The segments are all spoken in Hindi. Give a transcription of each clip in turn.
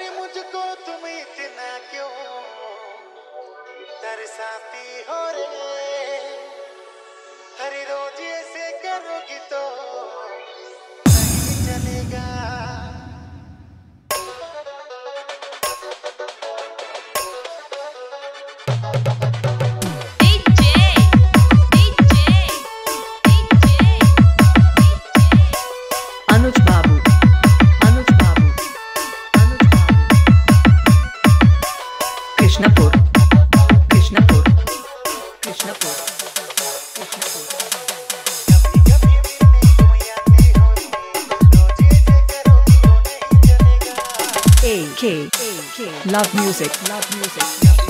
अरे मुझको तुम इतना क्यों तरसाती हो रे? Krishnapur Krishnapur Krishnapur AK, AK, love music, love music.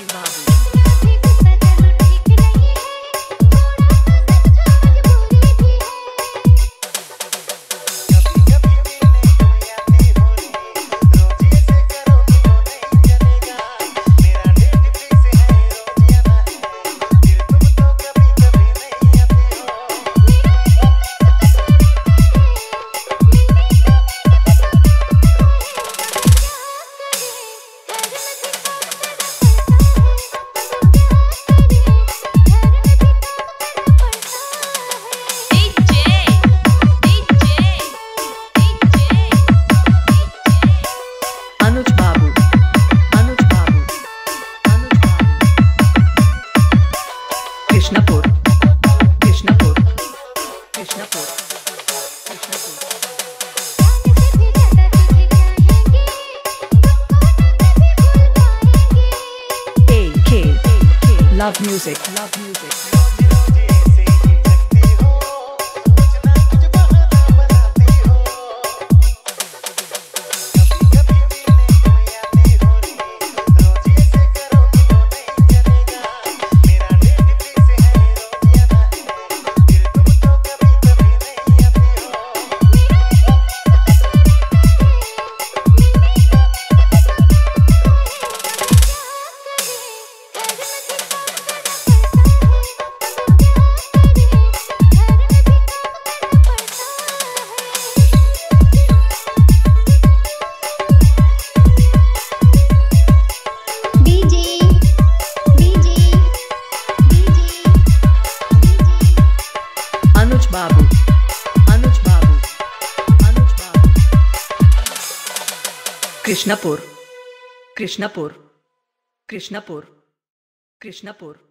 Love music. Love music. Krishnapur Krishnapur Krishnapur Krishnapur